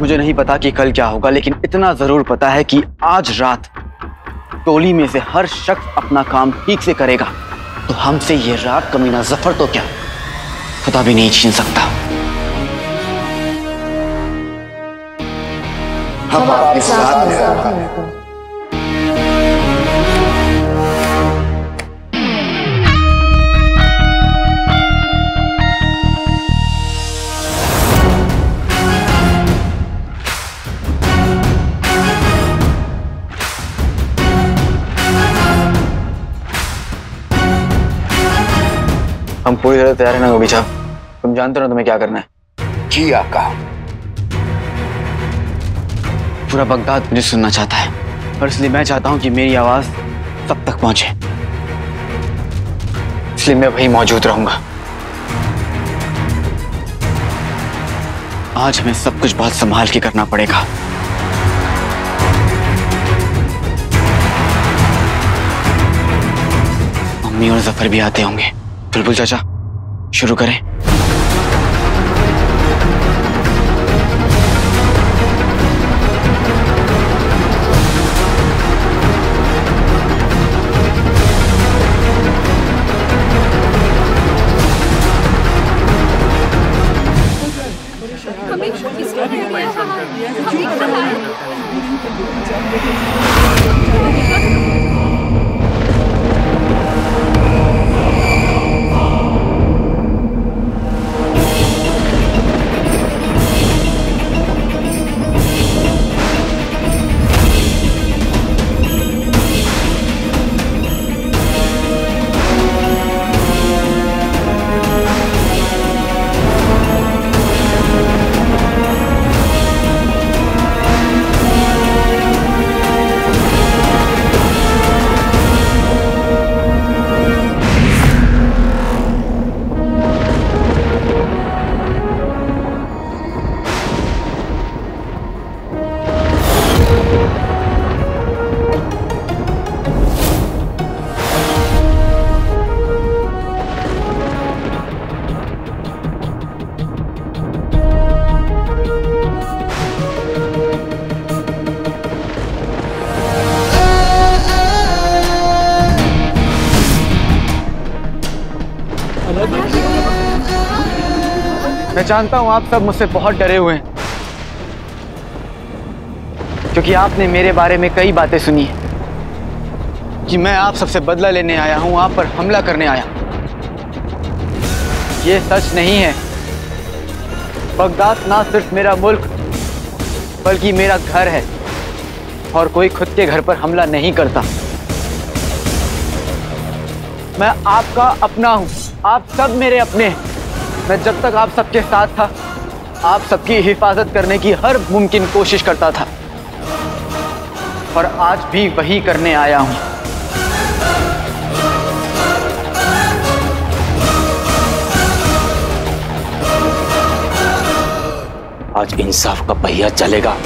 मुझे नहीं पता कि कल क्या होगा, लेकिन इतना ज़रूर पता है कि आज रात टोली में से हर शख्स अपना काम ठीक से करेगा। तो हमसे ये रात कमीना ज़फ़र तो क्या? खुदा भी नहीं छीन सकता। हम आपके साथ हैं हम पूरी तरह तैयार है ना गोगी साहब। तुम जानते हो ना तुम्हें क्या करना है? जी आका पूरा बगदाद मुझे सुनना चाहता है और इसलिए मैं चाहता हूँ कि मेरी आवाज़ सब तक पहुँचे। इसलिए मैं वहीं मौजूद रहूँगा। आज हमें सब कुछ बहुत संभाल के करना पड़ेगा। मम्मी और ज़फ़र भी आते होंगे। बुलबुल चाचा। शुरू करें। मैं जानता हूँ आप सब मुझसे बहुत डरे हुए हैं। क्योंकि आपने मेरे बारे में कई बातें सुनी है। कि मैं आप सबसे बदला लेने आया हूँ, आप पर हमला करने आया ये सच नहीं है। बगदाद ना सिर्फ़ मेरा मुल्क, बल्कि मेरा घर है। और कोई खुद के घर पर हमला नहीं करता। मैं आपका अपना हूँ। आप सब मेरे अपने हैं। मैं जब तक आप सबके साथ था, आप सबकी हिफाजत करने की हर मुमकिन कोशिश करता था। और आज भी वही करने आया हूँ। आज इंसाफ का पहिया चलेगा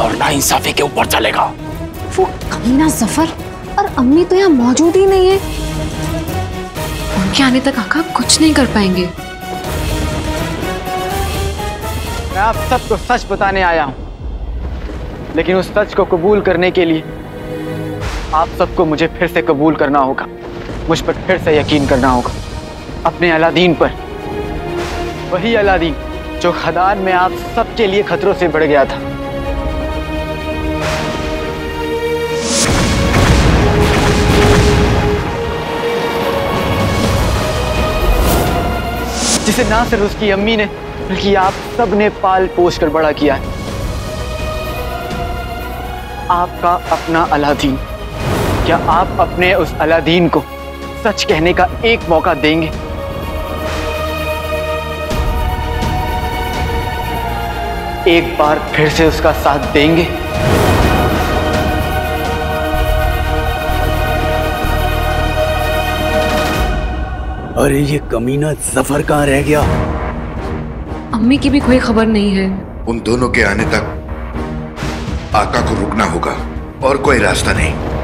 और ना इंसाफी के ऊपर चलेगा। वो कमीना ज़फ़र और अम्मी तो यहाँ मौजूद ही नहीं है। उनके आने तक आका कुछ नहीं कर पाएँगे। मैं आप सबको सच बताने आया हूँ। लेकिन उस सच को कबूल करने के लिए आप सबको मुझे फिर से कबूल करना होगा। मुझ पर फिर से यकीन करना होगा। अपने अलादीन पर। वही अलादीन जो खदान में आप सबके लिए खतरों से बढ़ गया था। जिसे ना सिर्फ़ उसकी अम्मी ने बल्कि आप सबने पाल पोष कर बड़ा किया है। आपका अपना अलादीन। क्या आप अपने उस अलादीन को सच कहने का एक मौका देंगे? एक बार फिर से उसका साथ देंगे? अरे, ये कमीना ज़फ़र कहाँ रह गया? अम्मी की भी कोई खबर नहीं है। उन दोनों के आने तक आका को रुकना होगा और कोई रास्ता नहीं।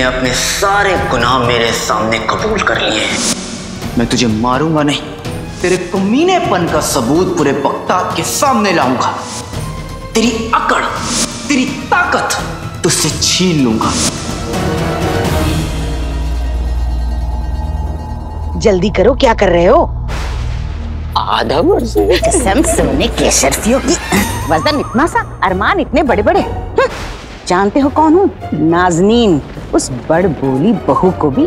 तूने अपने सारे गुनाह मेरे सामने कबूल कर लिए हैं। मैं तुझे मारूँगा नहीं तेरे कमीनेपन का सबूत पूरे बगदाद के सामने लाऊँगा। तेरी अकड़ तेरी ताकत तुझसे छीन लूँगा। जल्दी करो क्या कर रहे हो? आधा कसम सोने के शर्फियों की। वज़न इतना सा अरमान इतने बड़े बड़े हम्म, जानते हो कौन हूँ? नाजनीन। उस बड़ बोली बहू को भी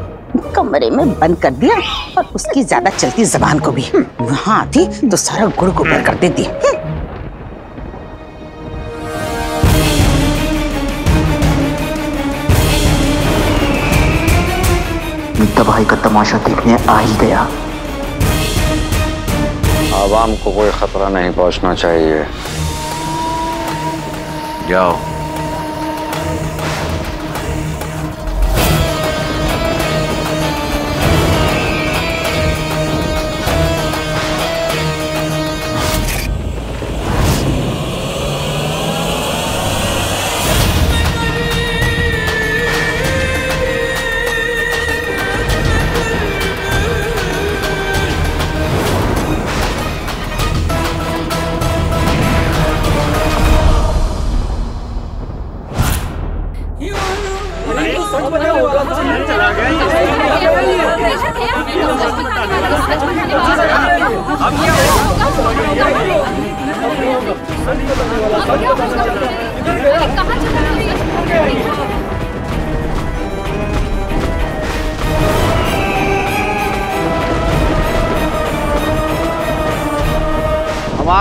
कमरे में बंद कर दिया और उसकी ज़्यादा चलती जबान को भी। वहाँ आती तो सारा गुड़ गोबर कर देती। हम्म, तबाही का तमाशा देखने आ ही गया। आवाम को कोई खतरा नहीं पहुँचना चाहिए। जाओ।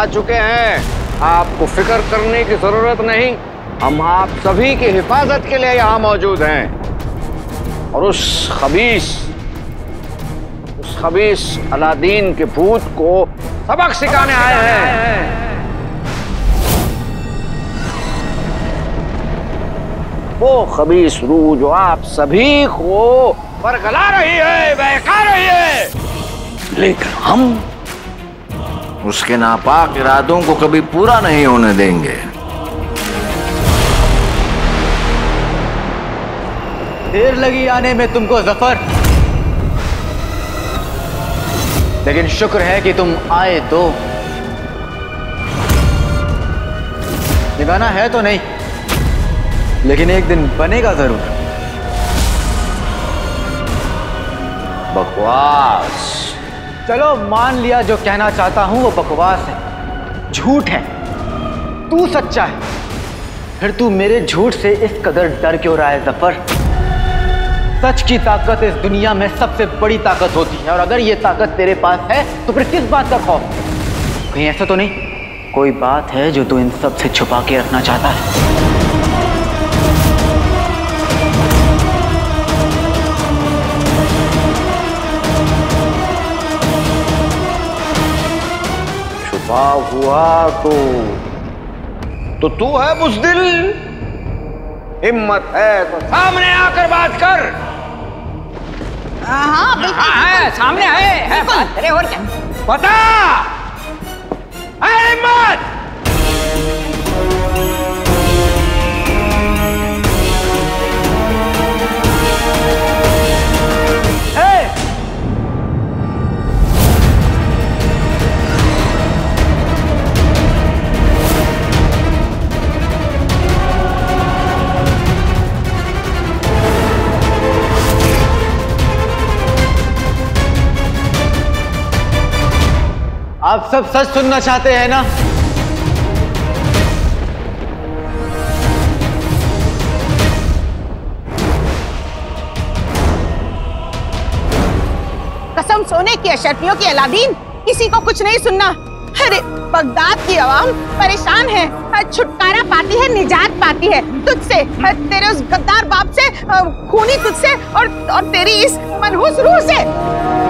आ चुके हैं। आपको फ़िक्र करने की ज़रूरत नहीं। हम आप सभी की हिफाजत के लिए यहाँ मौजूद हैं। और उस खबीस उस खबीस अलादीन के भूत को सबक सिखाने आए हैं। वो खबीस रूह जो आप सभी को बरगला रही है, बहका रही है। लेकिन हम उसके नापाक इरादों को कभी पूरा नहीं होने देंगे। देर लगी आने में तुमको ज़फ़र। लेकिन शुक्र है कि तुम आए तो निभाना है तो नहीं, लेकिन एक दिन बनेगा ज़रूर। बकवास। चलो मान लिया जो कहना चाहता हूँ वो बकवास है। झूठ है। तू सच्चा है। फिर तू मेरे झूठ से इस कदर डर क्यों रहा है, ज़फ़र? सच की ताकत इस दुनिया में सबसे बड़ी ताकत होती है, और अगर ये ताकत तेरे पास है तो फिर किस बात का खौफ? कहीं ऐसा तो नहीं? कोई बात है जो तू इन सबसे छुपा के रखना चाहता है। छुपा हुआ तो तो तू है बुजदिल हिम्मत है तो सामने आकर बात कर। हाँ बिल्कुल है सामने है, है बात अरे और क्या? बता है हिम्मत? सब सच सुनना चाहते हैं ना? कसम सोने की अशरफियों की अलादीन, किसी को कुछ नहीं सुनना। अरे, बगदाद की आवाम परेशान है। छुटकारा पाती है, निजात पाती है। तुझसे तेरे उस गद्दार बाप से खूनी तुझसे और और तेरी इस मनहूस रूह से।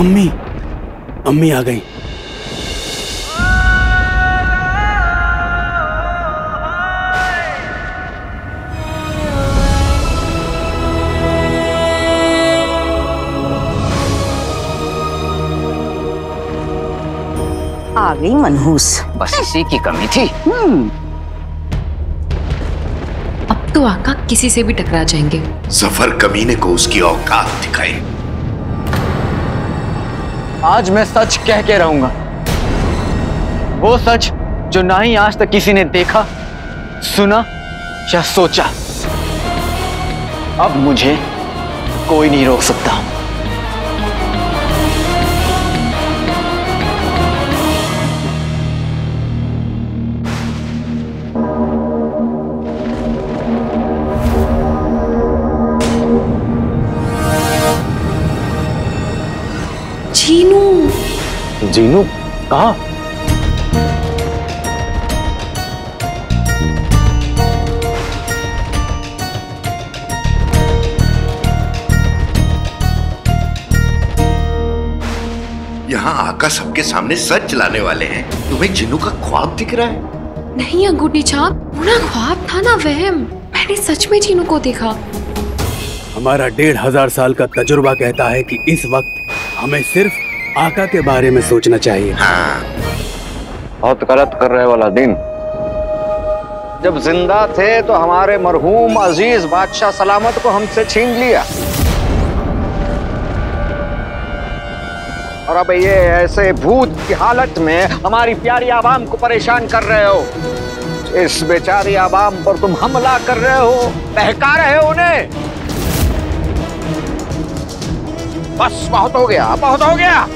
अम्मी अम्मी आ गई। आ गई मनहूस। बस इसी की कमी थी। हम्म। अब तो आका किसी से भी टकरा जाएँगे। ज़फ़र कमीने को उसकी औकात दिखाई। आज मैं सच कह के रहूँगा। वो सच जो ना ही आज तक किसी ने देखा, सुना या सोचा। अब मुझे कोई नहीं रोक सकता। जीनू कहा? यहाँ आका सबके सामने सच चलाने वाले हैं। तुम्हें जिन्नू का ख्वाब दिख रहा है? नहीं अंगूठी छाप वो ना ख्वाब था ना वहम। मैंने सच में चीनू को देखा। हमारा डेढ़ हज़ार साल का तजुर्बा कहता है कि इस वक्त हमें सिर्फ़ आका के बारे में सोचना चाहिए। हाँ। बहुत गलत कर रहे वाला दिन जब ज़िंदा थे तो हमारे मरहूम अज़ीज़ बादशाह सलामत को हमसे छीन लिया। और अब ये ऐसे भूत की हालत में हमारी प्यारी आवाम को परेशान कर रहे हो। इस बेचारी आवाम पर तुम हमला कर रहे हो बहका रहे हो उन्हें। बस, बहुत हो गया, बहुत हो गया।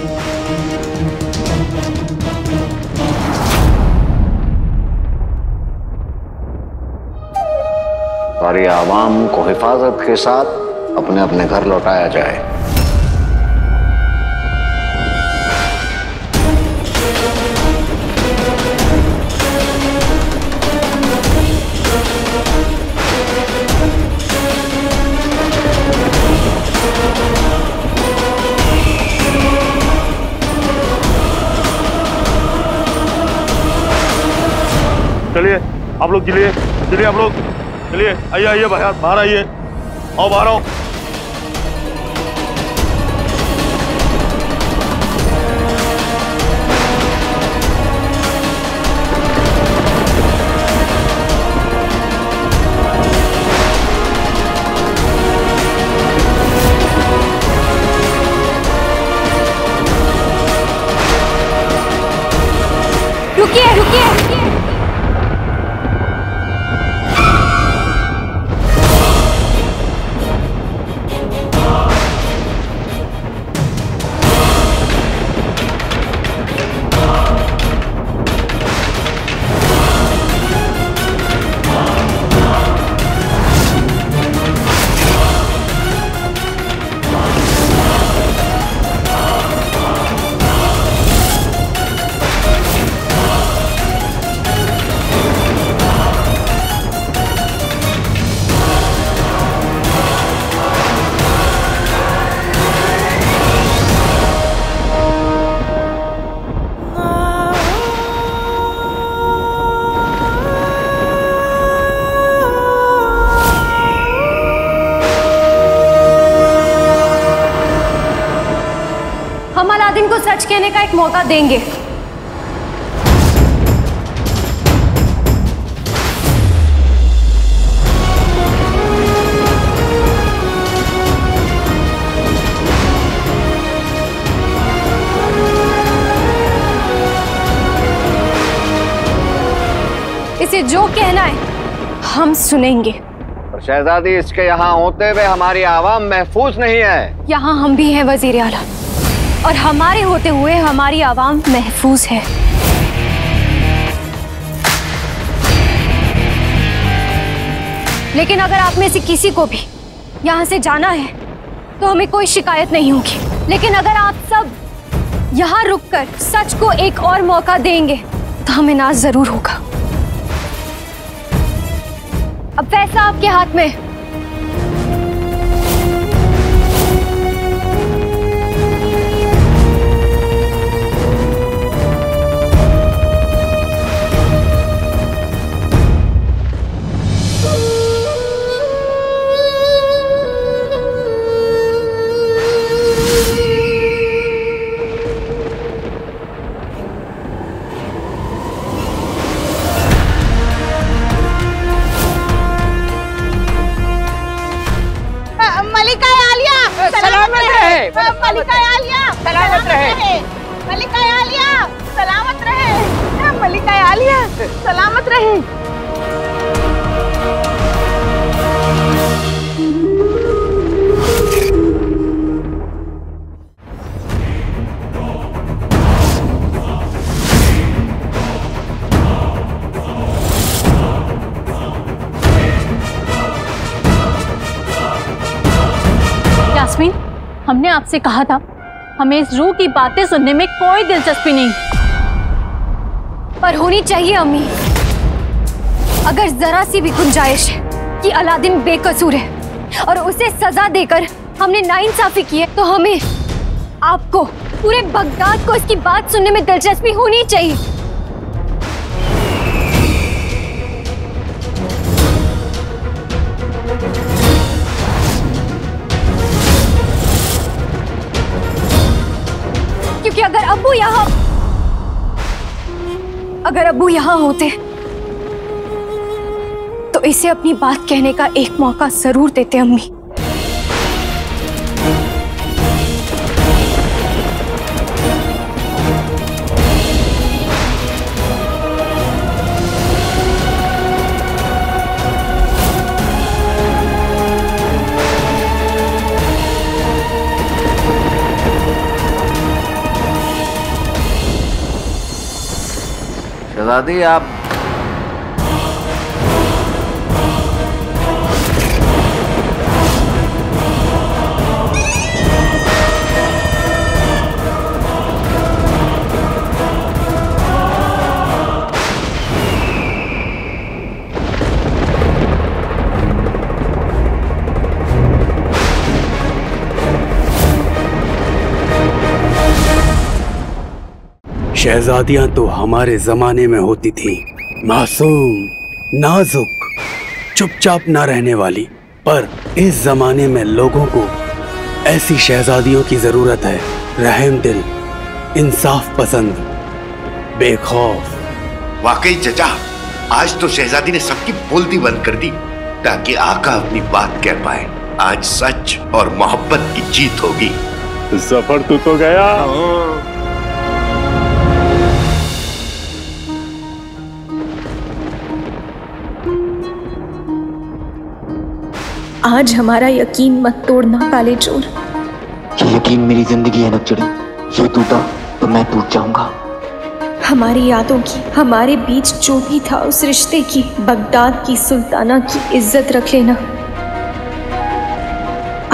सारी आवाम को हिफाजत के साथ अपने अपने घर लौटाया जाए। आप लोग चलिए चलिए आप लोग, चलिए, आइए आइए बाहर बाहर आइए। आओ, बाहर आओ। रुकिए रुकिए। कहने का एक मौका देंगे। इसे जो कहना है हम सुनेंगे। और शहजादी इसके यहाँ होते हुए हमारी आवाम महफूज नहीं है। यहाँ हम भी हैं वज़ीर आला और हमारे होते हुए हमारी आवाम महफूज है। लेकिन अगर आप में से किसी को भी यहाँ से जाना है तो हमें कोई शिकायत नहीं होगी। लेकिन अगर आप सब यहाँ रुककर सच को एक और मौका देंगे तो हमें नाज ज़रूर होगा। अब फैसला आपके हाथ में है। आपसे कहा था। हमें इस रूह की बातें सुनने में कोई दिलचस्पी नहीं। पर होनी चाहिए, अम्मी। अगर जरा सी भी गुंजाइश है कि अलादीन बेकसूर है और उसे सजा देकर हमने नाइंसाफी की है तो हमें आपको, पूरे बगदाद को इसकी बात सुनने में दिलचस्पी होनी चाहिए। अगर अबू यहाँ अगर अबू यहाँ होते तो इसे अपनी बात कहने का एक मौका ज़रूर देते अम्मी। शहजादी आप शहजादियाँ तो हमारे जमाने में होती थी। मासूम नाजुक चुपचाप ना रहने वाली। पर इस जमाने में लोगों को ऐसी शहजादियों की ज़रूरत है। रहम दिल इंसाफ पसंद बेखौफ। वाकई चचा आज तो शहजादी ने सबकी बोलती बंद कर दी ताकि आका अपनी बात कह पाए। आज सच और मोहब्बत की जीत होगी। सफ़र तू तो गया। आज हमारा यकीन मत तोड़ना काले चोर ये यकीन मेरी ज़िंदगी है नकचड़ी। ये टूटा तो मैं टूट जाऊँगा। हमारी यादों की हमारे बीच जो भी था उस रिश्ते की बगदाद की सुल्ताना की इज़्ज़त रख लेना।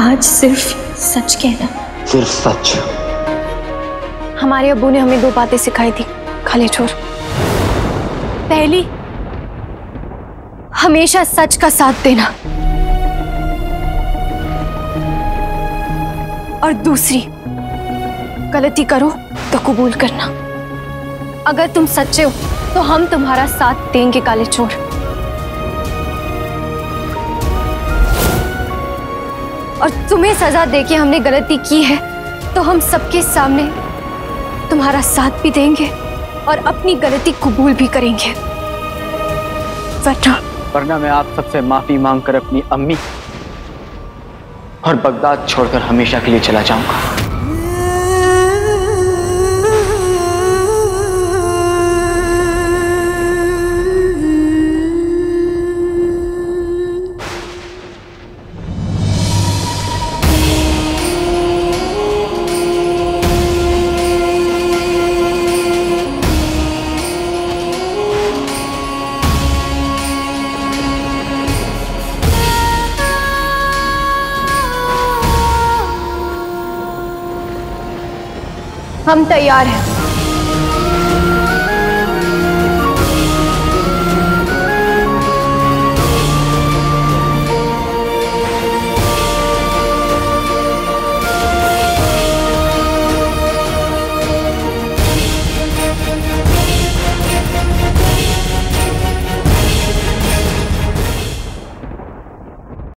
आज सिर्फ़ सच कहना। सिर्फ़ सच। हमारे अबू ने हमें दो बातें सिखाई थी खाली छोर पहली हमेशा सच का साथ देना। और दूसरी, गलती करो तो कबूल करना। अगर तुम सच्चे हो तो हम तुम्हारा साथ देंगे, काले चोर। और तुम्हें सजा देके हमने गलती की है तो हम सबके सामने तुम्हारा साथ भी देंगे और अपनी गलती कबूल भी करेंगे। वरना वरना मैं आप सबसे माफ़ी मांगकर अपनी अम्मी और बगदाद छोड़कर हमेशा के लिए चला जाऊँगा। हम तैयार हैं।